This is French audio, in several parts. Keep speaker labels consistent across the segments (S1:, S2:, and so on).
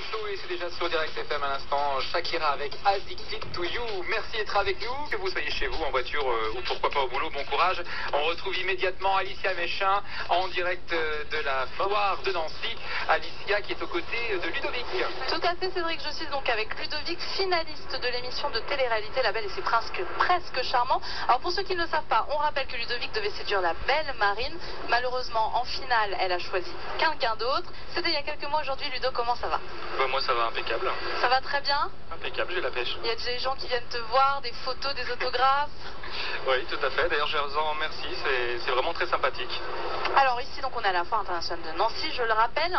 S1: Et c'est déjà sur Direct FM à l'instant. Shakira avec Addicted to You. Merci d'être avec nous. Que vous soyez chez vous, en voiture euh, ou pourquoi pas au boulot, bon courage. On retrouve immédiatement Alicia Méchin en direct euh, de la foire de Nancy. Alicia qui est aux côtés de Ludovic.
S2: Tout à fait, Cédric. Je suis donc avec Ludovic, finaliste de l'émission de télé-réalité La Belle et ses Princes presque charmants. Alors pour ceux qui ne le savent pas, on rappelle que Ludovic devait séduire la belle Marine. Malheureusement, en finale, elle a choisi quelqu'un d'autre. C'était il y a quelques mois. Aujourd'hui, Ludo, comment ça va?
S3: Bah, moi ça va impeccable.
S2: Ça va très bien
S3: Impeccable, j'ai la pêche.
S2: Il y a des gens qui viennent te voir, des photos, des autographes.
S3: Oui, tout à fait. D'ailleurs, je vous en remercie. C'est c'est vraiment très sympathique.
S2: Alors ici, donc on est à la Foire internationale de Nancy, je le rappelle.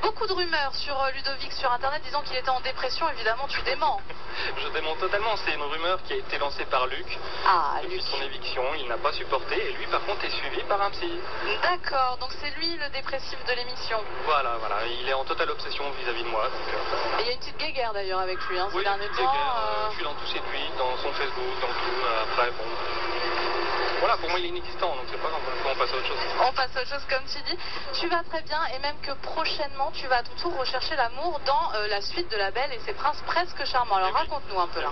S2: Beaucoup de rumeurs sur euh, Ludovic sur Internet disant qu'il était en dépression. Évidemment, tu déments.
S3: Je démonte totalement. C'est une rumeur qui a été lancée par Luc
S2: Ah,
S3: depuis
S2: Luc.
S3: son éviction. Il n'a pas supporté. Et lui, par contre, est suivi par un psy.
S2: D'accord, donc c'est lui le dépressif de l'émission.
S3: Voilà, voilà. Il est en totale obsession vis-à--vis de moi.
S2: Et il y a une petite guéguerre d'ailleurs avec lui hein, ces
S3: oui,
S2: derniers
S3: des
S2: temps. euh,
S3: je suis dans tous ses tweets, dans son Facebook, dans tout. euh, Après, bon. Voilà, pour moi, il est inexistant. Donc, c'est pas grave. On passe à autre chose.
S2: On passe à autre chose comme tu dis. Tu vas très bien et même que prochainement tu vas à ton tour rechercher l'amour dans euh, la suite de La Belle et ses princes presque charmants. Alors raconte-nous un peu là.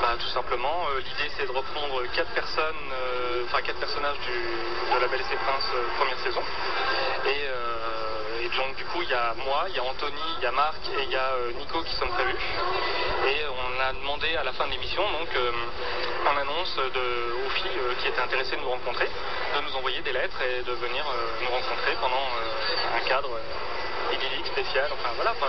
S3: Bah, tout simplement, euh, l'idée c'est de reprendre quatre personnes, euh, enfin quatre personnages du- de La Belle et ses Princes première saison. Et, et donc du coup il y a moi, il y a Anthony, il y a Marc et il y a euh, Nico qui sont prévus. Et on a demandé à la fin de l'émission donc euh, en annonce de, aux filles euh, qui étaient intéressées de nous rencontrer, de nous envoyer des lettres et de venir euh, nous rencontrer pendant euh, un cadre idyllique, spécial, enfin voilà, enfin,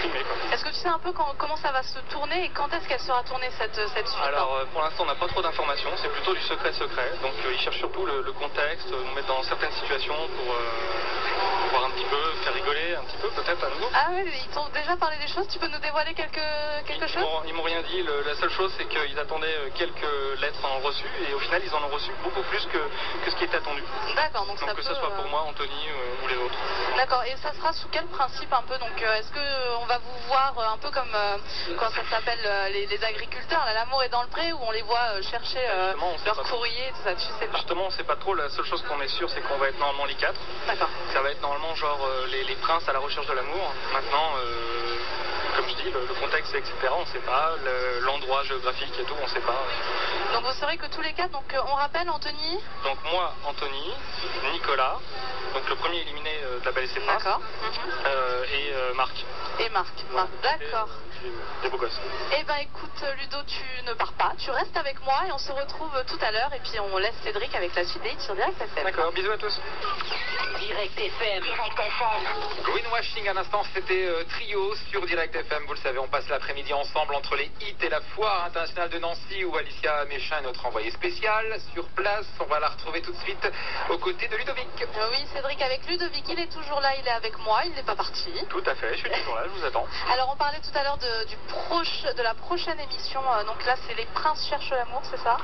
S3: filmé quoi.
S2: Est-ce que tu sais un peu quand- comment ça va se tourner et quand est-ce qu'elle sera tournée cette, cette suite
S3: Alors euh, pour l'instant on n'a pas trop d'informations, c'est plutôt du secret secret. Donc euh, ils cherchent surtout le, le contexte, euh, nous mettre dans certaines situations pour euh, voir un petit peu, faire rigoler un petit peu peut-être à nouveau.
S2: Ah oui, ils t'ont déjà parlé des choses, tu peux nous dévoiler quelque, quelque
S3: Ils
S2: chose?
S3: Ils m'ont rien dit, Le- la seule chose c'est qu'ils attendaient quelques lettres en reçu et au final ils en ont reçu beaucoup plus que, que ce qui était attendu.
S2: D'accord, donc,
S3: Donc
S2: ça
S3: que ce soit pour moi, Anthony euh, ou les autres.
S2: D'accord, et ça sera sous quel principe un peu Donc euh, est-ce que euh, va vous voir euh, un peu comme quand ça s'appelle les, les agriculteurs, l'amour est dans le pré, où on les voit chercher leur courrier, tout ça, tu sais pas.
S3: Justement on sait pas trop, la seule chose qu'on est sûr c'est qu'on va être normalement les quatre.
S2: D'accord.
S3: Ça va être normalement genre les, les princes à la recherche de l'amour. Maintenant, comme je dis, le, le contexte, etc., on ne sait pas. Le- L'endroit géographique et tout, on ne sait pas.
S2: Donc vous saurez que tous les quatre, donc euh, on rappelle Anthony
S3: Donc moi, Anthony, Nicolas, donc le premier éliminé euh, de la Belle
S2: D'accord. Mhm.
S3: euh, et euh, Marc.
S2: Et Marc. Marc, D'accord.
S3: Des, des beaux gosses.
S2: Eh ben écoute Ludo, tu ne pars pas, tu restes avec moi et on se retrouve tout à l'heure et puis on laisse Cédric avec la suite des hits sur Direct FM.
S3: D'accord, bisous à tous.
S4: Direct FM. Direct FM.
S1: Greenwashing à l'instant, c'était euh, Trio sur Direct FM. Vous le savez, on passe l'après-midi ensemble entre les hits et la foire internationale de Nancy où Alicia Méchin est notre envoyée spéciale. Sur place, on va la retrouver tout de suite aux côtés de Ludovic.
S2: Euh, Oui Cédric avec Ludovic, il est toujours là, il est avec moi, il n'est pas parti.
S3: Tout à fait, je suis toujours là, je vous attends.
S2: Alors on parlait tout à l'heure de, du proche, de la prochaine émission, euh, donc là c'est Les Princes cherchent l'amour, c'est ça?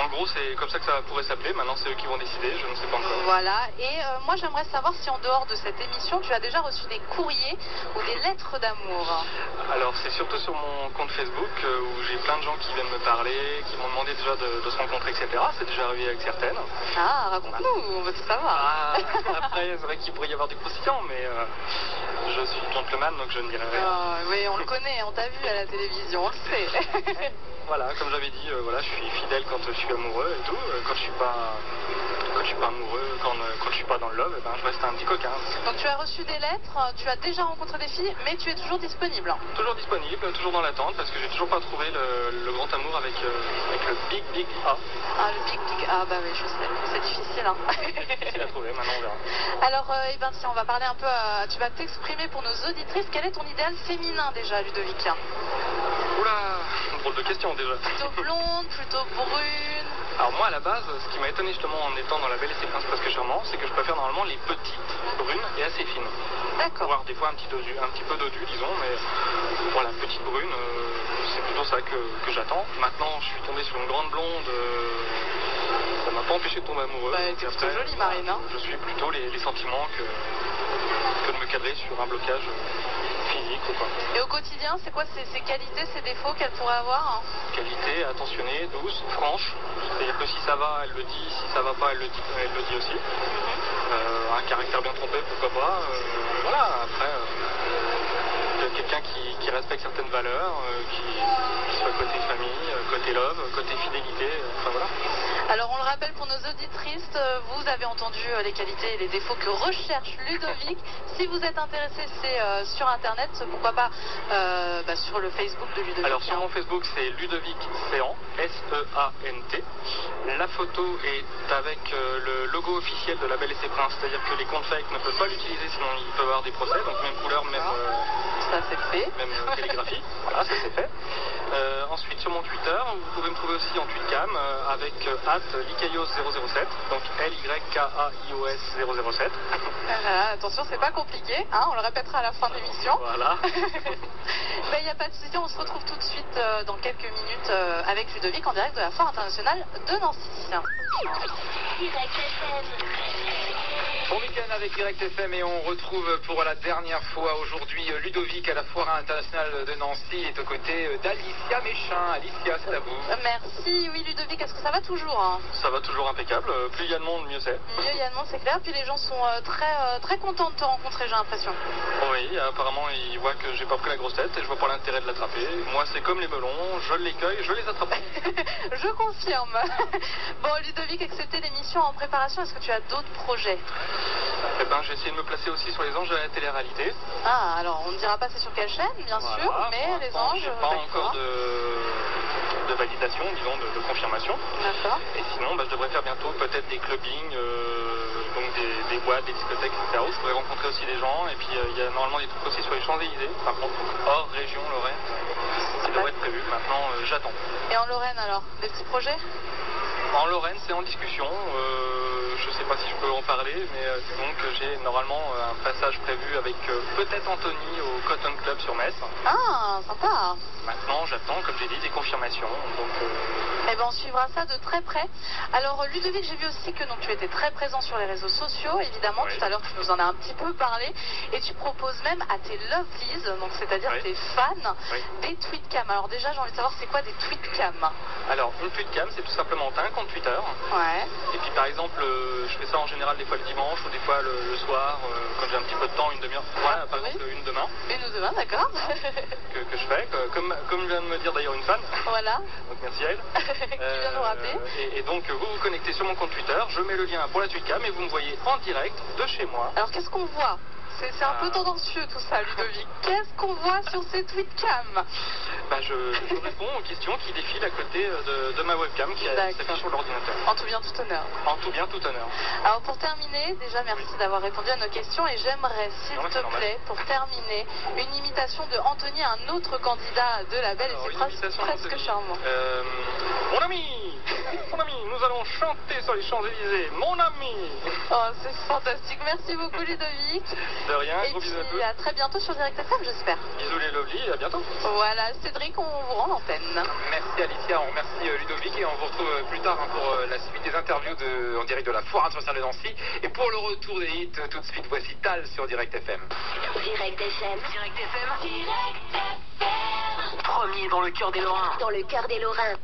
S3: En gros, c'est comme ça que ça pourrait s'appeler. Maintenant, c'est eux qui vont décider, je ne sais pas encore.
S2: Voilà, et euh, moi j'aimerais savoir si en dehors de cette émission tu as déjà reçu des courriers ou des lettres d'amour?
S3: Alors c'est surtout sur mon compte Facebook euh, où j'ai plein de gens qui viennent me parler, qui m'ont demandé déjà de, de se rencontrer, etc. C'est déjà arrivé avec certaines.
S2: Ah, raconte-nous, on veut tout savoir.
S3: Ah, après, c'est vrai qu'il pourrait y avoir du croustillant, mais euh, je suis gentleman, donc je ne dirai rien.
S2: Ah, oui, on le connaît, on t'a vu à la télévision, on le sait.
S3: Voilà, comme j'avais dit, euh, voilà, je suis fidèle quand je suis amoureux et tout. Euh, Quand je suis pas, je suis pas amoureux, quand, quand je suis pas dans le love, eh ben, je reste un petit coquin.
S2: Donc tu as reçu des lettres, tu as déjà rencontré des filles, mais tu es toujours disponible.
S3: Toujours disponible, toujours dans l'attente, parce que j'ai toujours pas trouvé le, le grand amour avec, euh, avec le big big A.
S2: Ah, le big big. Ah, bah oui, je sais, c'est difficile. Hein.
S3: Difficile à trouver, maintenant on verra.
S2: Alors, euh, eh ben, tiens, on va parler un peu. euh, tu vas t'exprimer pour nos auditrices. Quel est ton idéal féminin déjà, Ludovic?
S3: Oula, drôle de question déjà.
S2: Plutôt blonde, plutôt brune
S3: Alors moi à la base, ce qui m'a étonné justement en étant dans la belle et ses princes presque charmants, c'est que je préfère normalement les petites, brunes et assez fines.
S2: D'accord.
S3: Voire des fois un petit, dodu, un petit peu dodu disons, mais voilà, petite brune, euh, c'est plutôt ça que, que j'attends. Maintenant je suis tombé sur une grande blonde, euh, ça m'a pas empêché de tomber amoureux.
S2: Bah, plutôt jolie, Marine, hein.
S3: Je suis plutôt les, les sentiments que, que de me cadrer sur un blocage euh, quoi.
S2: Et au quotidien, c'est quoi ses, ses qualités, ses défauts qu'elle pourrait avoir hein
S3: qualité, attentionnée, douce, franche. C'est-à-dire que si ça va, elle le dit, si ça va pas, elle le dit, elle le dit aussi. Euh, un caractère bien trompé, pourquoi pas. Euh, voilà, après, euh, quelqu'un qui, qui respecte certaines valeurs, qui, qui soit côté famille, côté love, côté fidélité, enfin voilà.
S2: Alors on le rappelle pour nos auditrices, euh, vous avez entendu euh, les qualités et les défauts que recherche Ludovic. Si vous êtes intéressé, c'est euh, sur internet, pourquoi pas euh, bah, sur le Facebook de Ludovic.
S3: Alors sur mon Facebook c'est Ludovic Séan, S-E-A-N-T. La photo est avec euh, le logo officiel de la Belle et ses Princes, c'est-à-dire que les comptes fake ne peuvent pas l'utiliser sinon ils peuvent avoir des procès, donc même couleur, même,
S2: Ça c'est fait.
S3: même euh, calligraphie. Voilà, ça c'est fait. Ensuite sur mon Twitter, vous pouvez me trouver aussi en tweetcam avec euh, @likaios007, donc L-Y-K-A-I-O-S 007.
S2: Voilà, attention, c'est pas compliqué, hein, on le répétera à la fin de l'émission.
S3: Voilà.
S2: Il n'y a pas de souci, on se retrouve tout de suite euh, dans quelques minutes euh, avec Ludovic en direct de la Foire internationale de Nancy.
S1: Avec Direct FM et on retrouve pour la dernière fois aujourd'hui euh, Ludovic à la Foire internationale de Nancy est aux côtés euh, d'Alicia Méchin. Alicia, c'est à vous.
S2: Euh, Merci, oui Ludovic, est-ce que ça va toujours hein?
S3: Ça va toujours impeccable. Plus il y a de monde, mieux c'est.
S2: Mieux Yann, c'est clair, puis les gens sont très, très contents de te rencontrer, j'ai l'impression.
S3: Oui, apparemment ils voient que j'ai pas pris la grosse tête et je vois pas l'intérêt de l'attraper. Moi c'est comme les melons, je les cueille, je les attrape.
S2: Je confirme. Bon Ludovic, excepté l'émission en préparation, est-ce que tu as d'autres projets?
S3: Eh ben j'ai essayé de me placer aussi sur les anges de la télé-réalité.
S2: Ah, alors on ne dira pas c'est sur quelle chaîne, bien
S3: Voilà,
S2: sûr, mais les anges...
S3: Pas
S2: d'accord.
S3: encore de, de validation, disons, de, de confirmation.
S2: D'accord.
S3: Et sinon, bah, je devrais faire bientôt peut-être des clubbings, euh, donc des, des boîtes, des discothèques, etc. où je pourrais rencontrer aussi des gens. Et puis euh, il y a normalement des trucs aussi sur les Champs-Élysées, par contre, hors région Lorraine. Ça devrait être prévu. Maintenant, euh, j'attends.
S2: Et en Lorraine alors, des petits projets?
S3: En Lorraine, c'est en discussion. Euh, je sais pas si je peux en parler, mais euh, que j'ai normalement euh, un passage prévu avec euh, peut-être Anthony au Cotton Club sur Metz.
S2: Ah, sympa
S3: Maintenant, j'attends, comme j'ai dit, des confirmations. Donc, euh,
S2: Eh ben, on suivra ça de très près. Alors, Ludovic, j'ai vu aussi que donc, tu étais très présent sur les réseaux sociaux, évidemment.
S3: Oui.
S2: Tout à l'heure, tu nous en as un petit peu parlé. Et tu proposes même à tes lovelies, donc c'est-à-dire
S3: Oui.
S2: tes fans,
S3: Oui.
S2: des tweetcams. Alors, déjà, j'ai envie de savoir, c'est quoi des tweetcams?
S3: Alors, une tweetcam, c'est tout simplement un compte Twitter.
S2: Ouais.
S3: Et puis, par exemple, euh, je fais ça en général des fois le dimanche ou des fois le, le soir, euh, quand j'ai un petit peu de temps, une demi-heure. Voilà, par
S2: oui.
S3: exemple, une demain
S2: nous demain, d'accord
S3: que, que je fais, que- comme, comme vient de me dire d'ailleurs une fan.
S2: Voilà.
S3: Donc, merci à elle.
S2: qui vient nous rappeler.
S3: et, et donc, vous vous connectez sur mon compte Twitter, je mets le lien pour la tweetcam et vous me voyez en direct de chez moi.
S2: Alors, qu'est-ce qu'on voit? C'est un peu tendancieux tout ça, Ludovic. Qu'est-ce qu'on voit sur ces tweetcams
S3: Bah, je, je réponds aux questions qui défilent à côté euh, de, de ma webcam qui s'affiche sur l'ordinateur.
S2: En tout bien, tout honneur.
S3: En tout bien, tout honneur.
S2: Alors pour terminer, déjà merci d'avoir répondu à nos questions et j'aimerais, s'il te
S3: normal.
S2: plaît, pour terminer, une imitation de Anthony, un autre candidat de la Belle
S3: Alors,
S2: et c'est presque, charmant.
S3: Euh, mon ami Mon ami, nous allons chanter sur les Champs-Élysées. Mon ami
S2: Oh, c'est fantastique. Merci beaucoup Ludovic.
S3: De rien,
S2: Et
S3: gros bisous à
S2: puis
S3: tous.
S2: à très bientôt sur Direct FM, j'espère.
S3: Bisous les lovely, à bientôt.
S2: Voilà, Cédric, on vous rend l'antenne.
S1: Merci Alicia, on remercie euh, Ludovic et on vous retrouve euh, plus tard hein, pour euh, la suite des interviews de, en direct de la Foire internationale de Nancy. Et pour le retour des hits, tout de suite, voici Tal sur Direct FM.
S4: Direct FM. Direct FM. Direct FM. Premier dans le cœur des Lorrains. Dans le cœur des Lorrains.